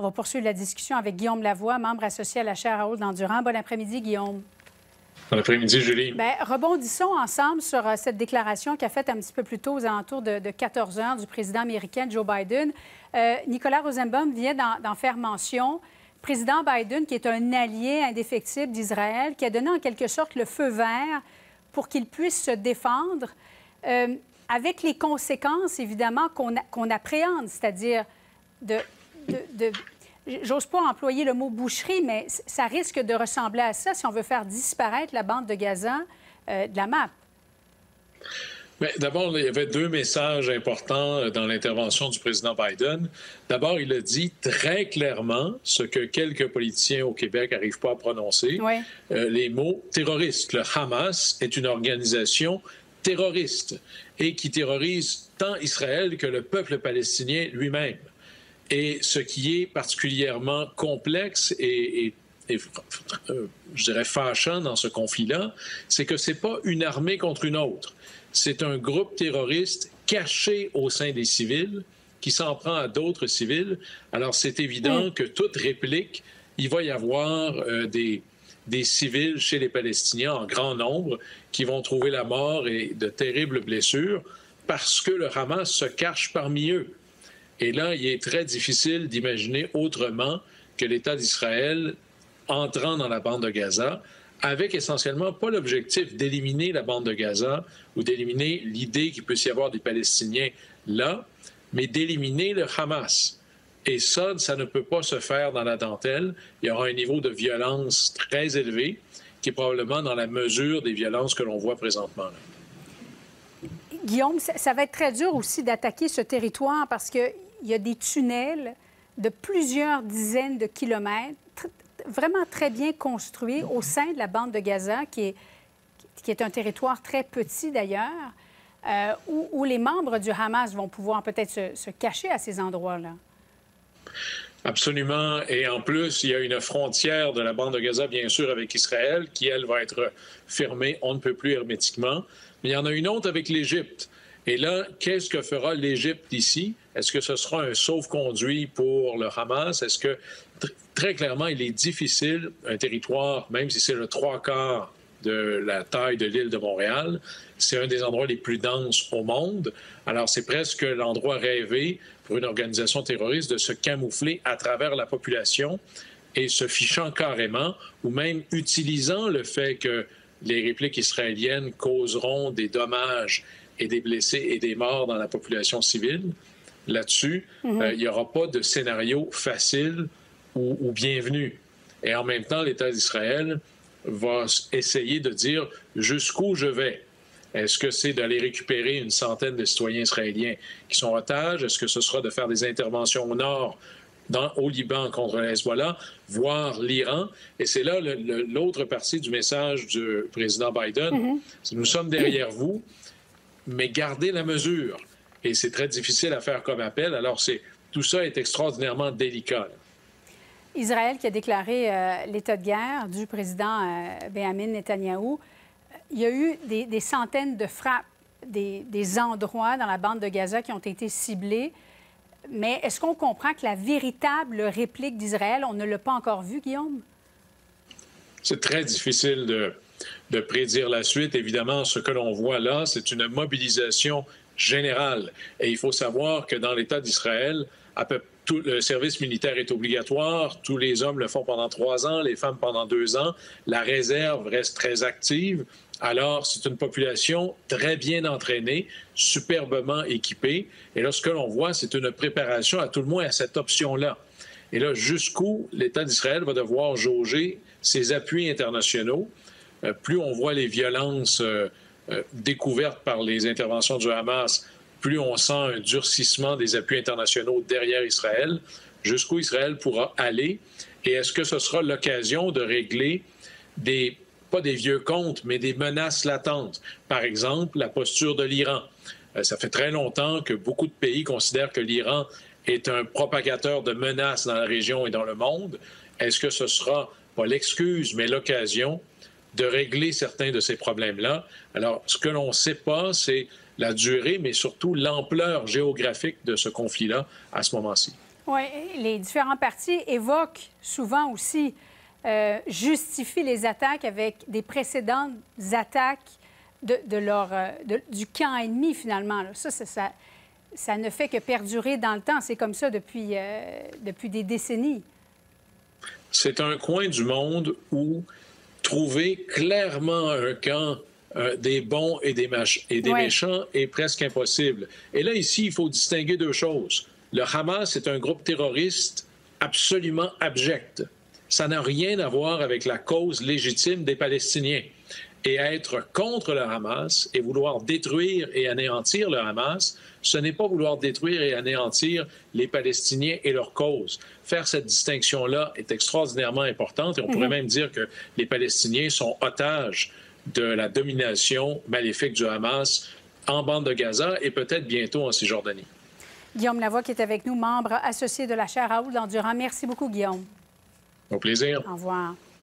On va poursuivre la discussion avec Guillaume Lavoie, membre associé à la chaire Raoul d'Endurant. Bon après-midi, Guillaume. Bon après-midi, Julie. Bien, rebondissons ensemble sur euh, cette déclaration qu'a faite un petit peu plus tôt, aux alentours de, 14 heures, du président américain Joe Biden. Euh, Nicolas Rosenbaum vient d'en faire mention. Président Biden, qui est un allié indéfectible d'Israël, qui a donné en quelque sorte le feu vert pour qu'il puisse se défendre, euh, avec les conséquences, évidemment, qu'on appréhende, c'est-à-dire de, de, J'ose pas employer le mot boucherie, mais ça risque de ressembler à ça si on veut faire disparaître la bande de Gaza euh, de la map. D'abord, il y avait deux messages importants euh, dans l'intervention du président Biden. D'abord, il a dit très clairement ce que quelques politiciens au Québec n'arrivent pas à prononcer, euh, les mots terroristes. Le Hamas est une organisation terroriste et qui terrorise tant Israël que le peuple palestinien lui-même. Et ce qui est particulièrement complexe et, euh, je dirais fâchant dans ce conflit-là, c'est que ce n'est pas une armée contre une autre. C'est un groupe terroriste caché au sein des civils qui s'en prend à d'autres civils. Alors c'est évident que toute réplique, il va y avoir euh, des, des civils chez les Palestiniens en grand nombre qui vont trouver la mort et de terribles blessures parce que le Hamas se cache parmi eux. Et là, il est très difficile d'imaginer autrement que l'État d'Israël entrant dans la bande de Gaza avec essentiellement pas l'objectif d'éliminer la bande de Gaza ou d'éliminer l'idée qu'il peut y avoir des Palestiniens là, mais d'éliminer le Hamas. Et ça, ça ne peut pas se faire dans la dentelle. Il y aura un niveau de violence très élevé qui est probablement dans la mesure des violences que l'on voit présentement. Guillaume, ça va être très dur aussi d'attaquer ce territoire parce qu'il y a des tunnels de plusieurs dizaines de kilomètres, vraiment très bien construits au sein de la bande de Gaza, qui est, qui est un territoire très petit d'ailleurs, euh, où, les membres du Hamas vont pouvoir peut-être se, se cacher à ces endroits-là. Absolument. Et en plus, il y a une frontière de la bande de Gaza, bien sûr, avec Israël, qui, elle, va être fermée, on ne peut plus hermétiquement. Mais il y en a une autre avec l'Égypte. Et là, qu'est-ce que fera l'Égypte ici? Est-ce que ce sera un sauf-conduit pour le Hamas? Est-ce que, très clairement, il est difficile, un territoire, même si c'est le trois quarts de la taille de l'île de Montréal, c'est un des endroits les plus denses au monde. Alors, c'est presque l'endroit rêvé pour une organisation terroriste de se camoufler à travers la population et se fichant carrément ou même utilisant le fait que les répliques israéliennes causeront des dommages et des blessés et des morts dans la population civile. Là-dessus, mhm. euh, il n'y aura pas de scénario facile ou, ou bienvenu. Et en même temps, l'État d'Israël va essayer de dire jusqu'où je vais. Est-ce que c'est d'aller récupérer une centaine de citoyens israéliens qui sont otages? Est-ce que ce sera de faire des interventions au nord, dans, au Liban contre Hezbollah, voire l'Iran? Et c'est là l'autre partie du message du président Biden. Mm-hmm. Nous sommes derrière vous, mais gardez la mesure. Et c'est très difficile à faire comme appel. Alors, tout ça est extraordinairement délicat. Israël qui a déclaré euh, l'état de guerre du président euh, Benjamin Netanyahou il y a eu des, centaines de frappes, des, endroits dans la bande de Gaza qui ont été ciblés. Mais est-ce qu'on comprend que la véritable réplique d'Israël, on ne l'a pas encore vue, Guillaume? C'est très difficile de, de prédire la suite. Évidemment, ce que l'on voit là, c'est une mobilisation générale. Et il faut savoir que dans l'État d'Israël, le service militaire est obligatoire. Tous les hommes le font pendant trois ans, les femmes pendant deux ans. La réserve reste très active. Alors, c'est une population très bien entraînée, superbement équipée. Et là, ce que l'on voit, c'est une préparation à tout le moins à cette option-là. Et là, jusqu'où l'État d'Israël va devoir jauger ses appuis internationaux. Euh, plus on voit les violences euh, euh, découvertes par les interventions du Hamas, plus on sent un durcissement des appuis internationaux derrière Israël. Jusqu'où Israël pourra aller? Et est-ce que ce sera l'occasion de régler des pas des vieux comptes, mais des menaces latentes? Par exemple, la posture de l'Iran. Euh, ça fait très longtemps que beaucoup de pays considèrent que l'Iran est un propagateur de menaces dans la région et dans le monde. Est-ce que ce sera pas l'excuse, mais l'occasion de régler certains de ces problèmes-là? Alors, ce que l'on ne sait pas, c'est la durée, mais surtout l'ampleur géographique de ce conflit-là à ce moment-ci. Oui, les différents partis évoquent souvent aussi, euh, justifient les attaques avec des précédentes attaques de, leur, euh, du camp ennemi, finalement. Ça, ça, ça, ne fait que perdurer dans le temps. C'est comme ça depuis, euh, depuis des décennies. C'est un coin du monde où trouver clairement un camp euh, des bons et des, et des méchants est presque impossible. Et là, ici, il faut distinguer deux choses. Le Hamas est un groupe terroriste absolument abject. Ça n'a rien à voir avec la cause légitime des Palestiniens. Et être contre le Hamas et vouloir détruire et anéantir le Hamas, ce n'est pas vouloir détruire et anéantir les Palestiniens et leur cause. Faire cette distinction-là est extraordinairement importante et on pourrait mhm. même dire que les Palestiniens sont otages de la domination maléfique du Hamas en bande de Gaza et peut-être bientôt en Cisjordanie. Guillaume Lavoie qui est avec nous, membre associé de la chaire Raoul Endurant. Merci beaucoup, Guillaume. Au plaisir. Au revoir.